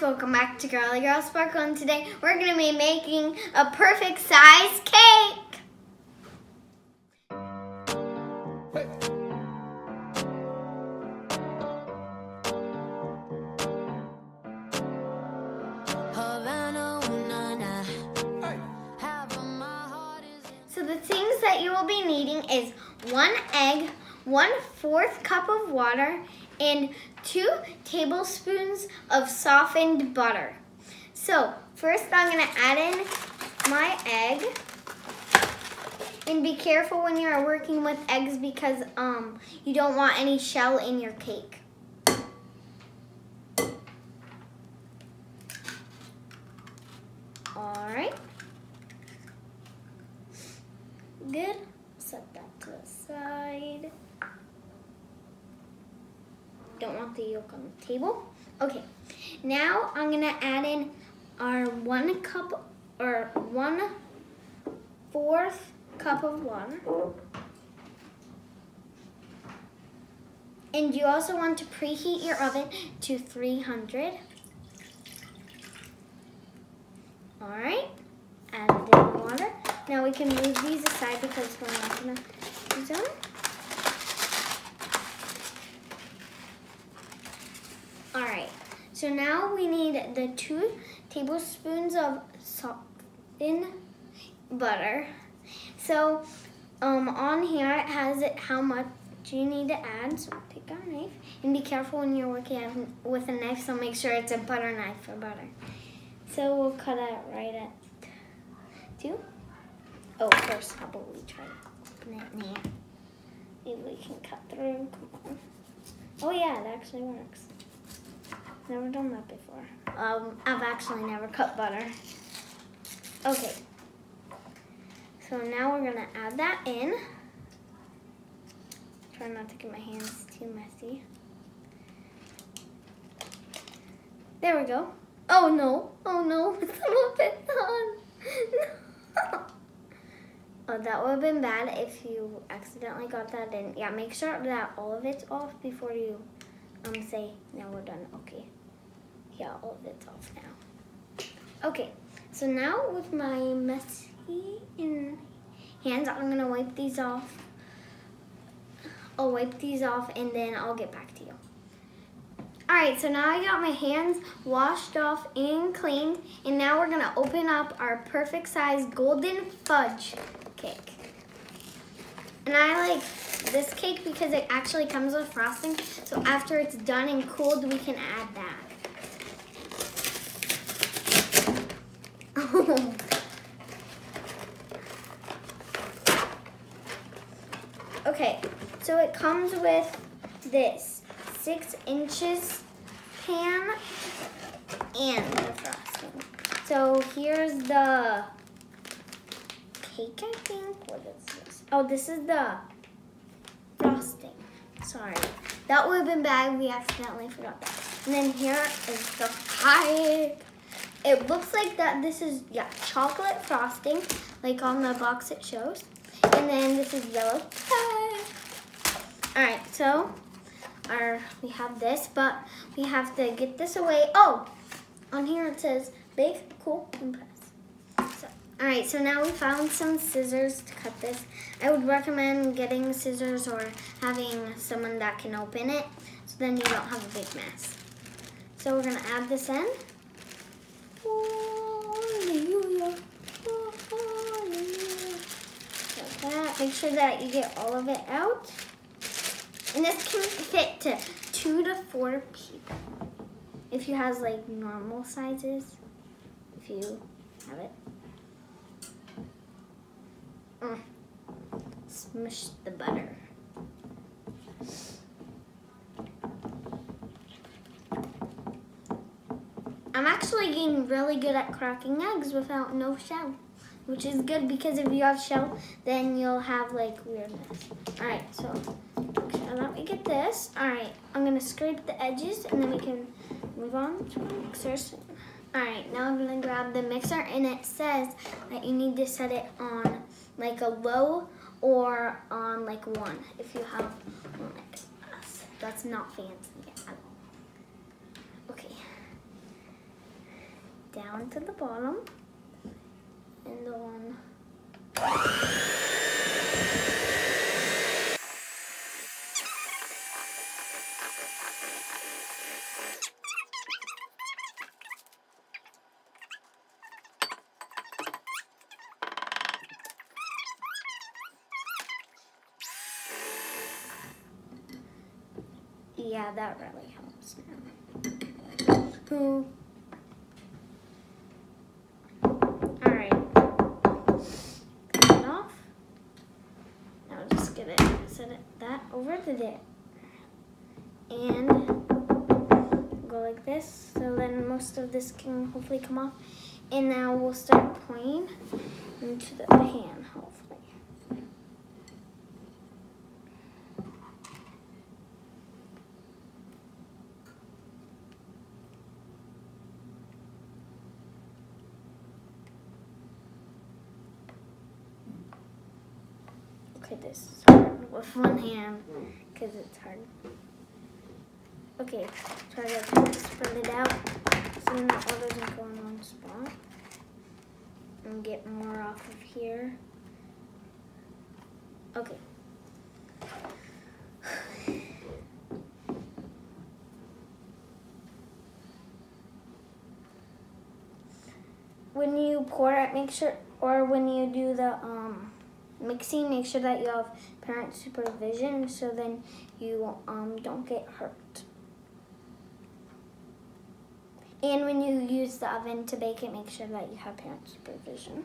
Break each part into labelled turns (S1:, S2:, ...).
S1: welcome back to Girly Girl Sparkle and today we're going to be making a perfect size cake. So the things that you will be needing is one egg, one fourth cup of water, and two tablespoons of softened butter. So first I'm gonna add in my egg. And be careful when you're working with eggs because um, you don't want any shell in your cake. All right. Good. Set that to the side. Don't want the yolk on the table. Okay, now I'm gonna add in our one cup or one fourth cup of water. And you also want to preheat your oven to 300. All right, add the water. Now we can move these aside because we're not gonna use them. All right, so now we need the two tablespoons of in butter. So um, on here it has it how much do you need to add. So take our knife and be careful when you're working with a knife. So make sure it's a butter knife for butter. So we'll cut it right at two. Oh, first how about we try to open it in. Maybe we can cut through. Come on. Oh yeah, it actually works. Never done that before. Um, I've actually never cut butter. Okay. So now we're gonna add that in. Try not to get my hands too messy. There we go. Oh no, oh no, some. No. Oh, that would have been bad if you accidentally got that in. Yeah, make sure that all of it's off before you um say, now we're done. Okay. Yeah, all of it's off now. Okay, so now with my messy hands, I'm gonna wipe these off. I'll wipe these off and then I'll get back to you. All right, so now I got my hands washed off and cleaned, and now we're gonna open up our perfect size golden fudge cake. And I like this cake because it actually comes with frosting, so after it's done and cooled, we can add that. okay, so it comes with this six inches pan and the frosting. So here's the cake, I think. What is this? Oh, this is the frosting. Sorry. That would have been bad. We accidentally forgot that. And then here is the pie. It looks like that this is, yeah, chocolate frosting, like on the box it shows. And then this is yellow pie. All right, so our, we have this, but we have to get this away. Oh, on here it says bake, cool, and press. So, all right, so now we found some scissors to cut this. I would recommend getting scissors or having someone that can open it, so then you don't have a big mess. So we're gonna add this in. Like that. Make sure that you get all of it out. And this can fit to two to four people. If you have like normal sizes, if you have it. Mm. Smush the butter. I'm actually getting really good at cracking eggs without no shell, which is good because if you have shell, then you'll have like weirdness. All right, so okay, let me get this. All right, I'm gonna scrape the edges and then we can move on to mixers. All right, now I'm gonna grab the mixer and it says that you need to set it on like a low or on like one if you have one like. That's not fancy at all. Okay. down to the bottom. And the one. Yeah, that really helps now. Alright. Cut it off. Now just gonna set it, that over to there. And go like this. So then most of this can hopefully come off. And now we'll start pouring into the pan, hopefully. Okay, this is hard with one hand because it's hard. Okay, try to spread it out so then the oil doesn't go in one spot. And get more off of here. Okay. When you pour it, make sure, or when you do the um, mixing, make sure that you have parent supervision so then you um, don't get hurt. And when you use the oven to bake it, make sure that you have parent supervision.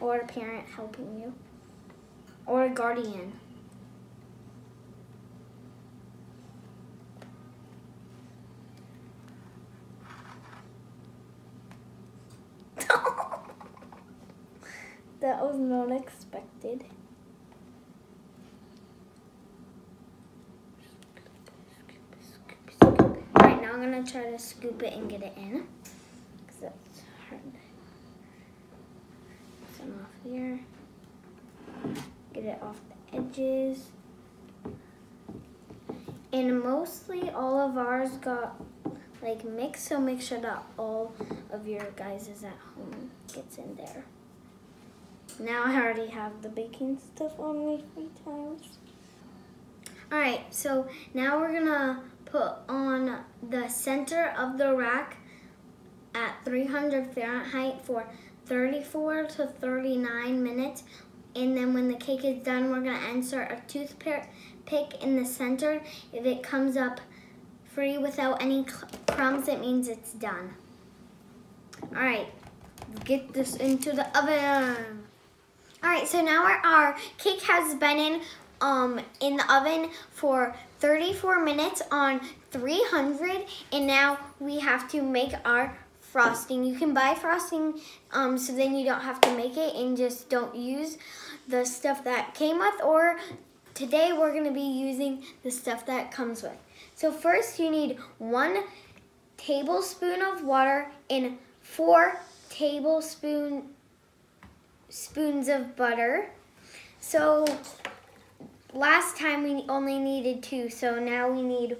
S1: Or a parent helping you. Or a guardian. That was not expected. Alright, now I'm gonna try to scoop it and get it in. Because that's hard. Some off here. Get it off the edges. And mostly all of ours got like mixed, so make sure that all of your guys is at home gets in there. Now I already have the baking stuff on me three times. All right, so now we're gonna put on the center of the rack at 300 Fahrenheit for 34 to 39 minutes. And then when the cake is done, we're gonna insert a toothpick in the center. If it comes up free without any crumbs, it means it's done. All right, get this into the oven. All right, so now our, our cake has been in um, in the oven for 34 minutes on 300, and now we have to make our frosting. You can buy frosting um, so then you don't have to make it and just don't use the stuff that came with, or today we're gonna be using the stuff that comes with. So first you need one tablespoon of water and four tablespoon spoons of butter. So last time we only needed two, so now we need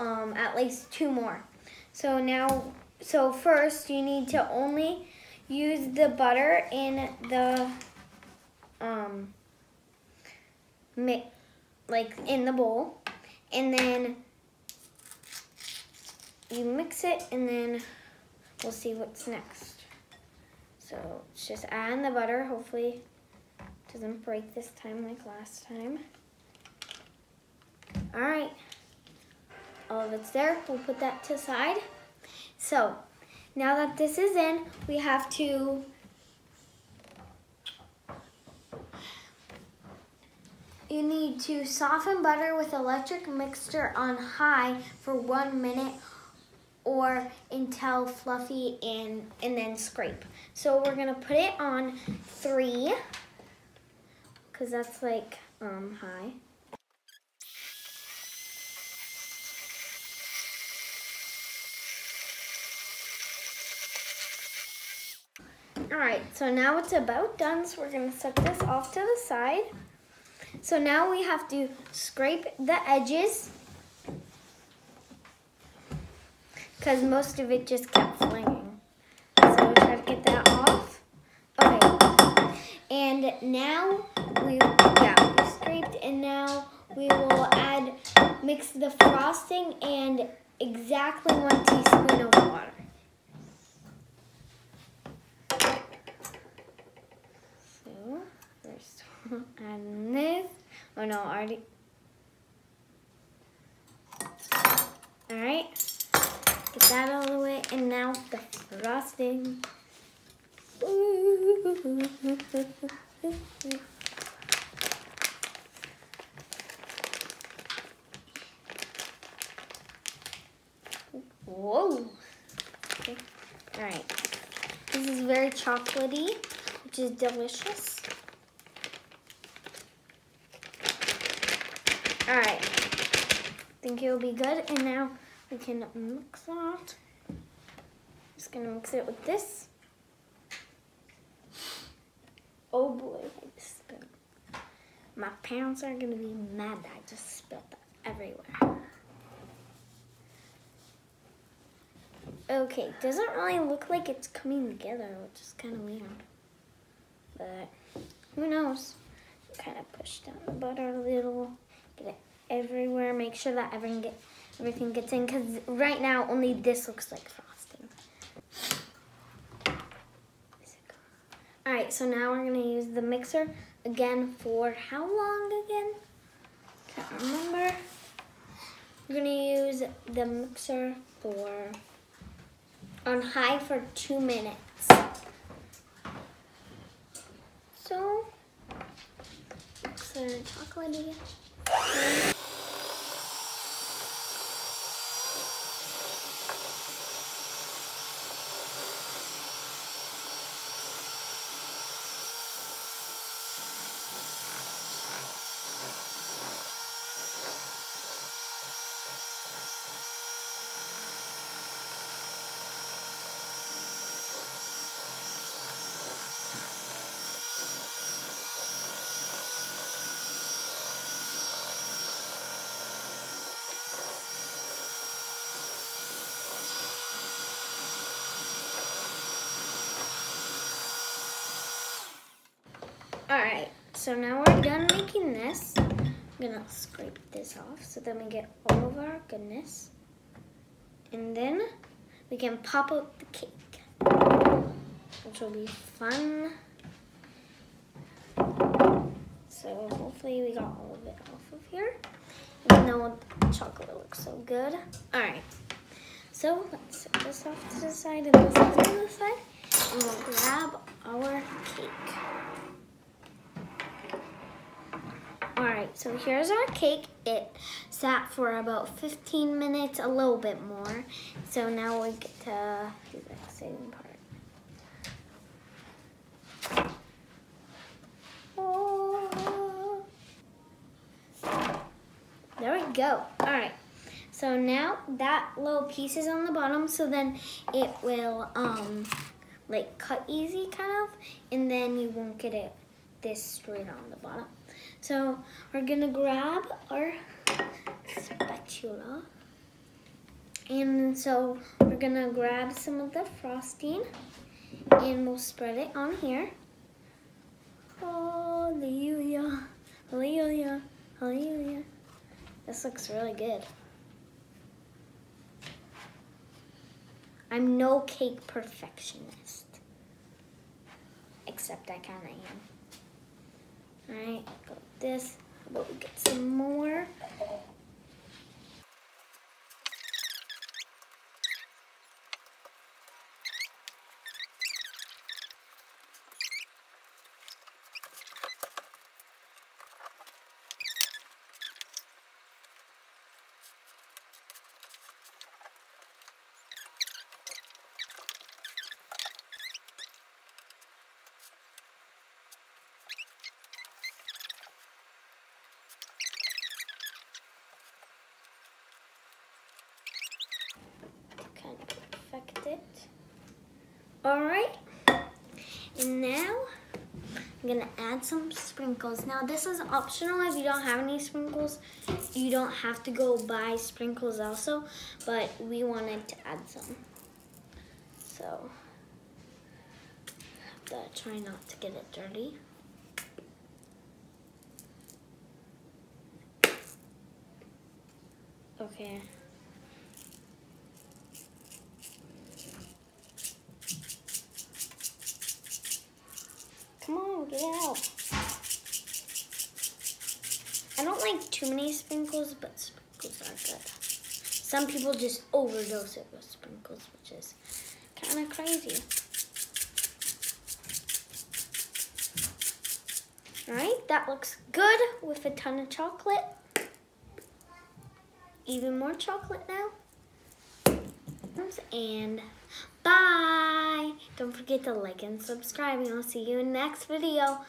S1: um, at least two more. So now, so first you need to only use the butter in the um, like in the bowl, and then you mix it, and then we'll see what's next. So it's just add in the butter. Hopefully it doesn't break this time like last time. All right, all of it's there. We'll put that to side. So now that this is in, we have to You need to soften butter with electric mixture on high for one minute until fluffy and, and then scrape. So we're gonna put it on three, cause that's like um, high. All right, so now it's about done, so we're gonna set this off to the side. So now we have to scrape the edges because most of it just kept flinging. So we try to get that off. Okay. And now we yeah, we scraped and now we will add mix the frosting and exactly one teaspoon of water. So first add this. Oh no, already Alright. Get that all the way. And now the frosting. Whoa. Okay. Alright. This is very chocolatey, which is delicious. Alright. think it'll be good. And now we can mix that. Just gonna mix it with this. Oh boy, I just spilled. My parents are gonna be mad that I just spilled that everywhere. Okay, doesn't really look like it's coming together, which is kind of weird. But who knows? Kind of push down the butter a little, get it everywhere. Make sure that everything, get, everything gets in, because right now only this looks like frosting. All right, so now we're gonna use the mixer again for how long again? Can't remember. We're gonna use the mixer for on high for two minutes. So, mixer chocolatey. All right, so now we're done making this. I'm gonna scrape this off so then we get all of our goodness. And then we can pop out the cake, which will be fun. So hopefully we got all of it off of here, even though the chocolate looks so good. All right, so let's set this off to the side and this off to the side, and we'll grab our cake. All right, so here's our cake. It sat for about 15 minutes, a little bit more. So now we get to do the exciting part. Oh. There we go. All right. So now that little piece is on the bottom, so then it will um like cut easy kind of, and then you won't get it this straight on the bottom. So we're gonna grab our spatula. And so we're gonna grab some of the frosting and we'll spread it on here. Hallelujah, hallelujah, hallelujah. This looks really good. I'm no cake perfectionist, except I kinda am. All right, got this, but we get some more. it. All right, and now I'm gonna add some sprinkles. Now this is optional if you don't have any sprinkles. you don't have to go buy sprinkles also, but we wanted to add some. So, have to try not to get it dirty. Okay. Come on, get out. I don't like too many sprinkles, but sprinkles are good. Some people just overdose it with sprinkles, which is kind of crazy. All right, that looks good with a ton of chocolate. Even more chocolate now. And bye. Don't forget to like and subscribe and I'll see you in the next video.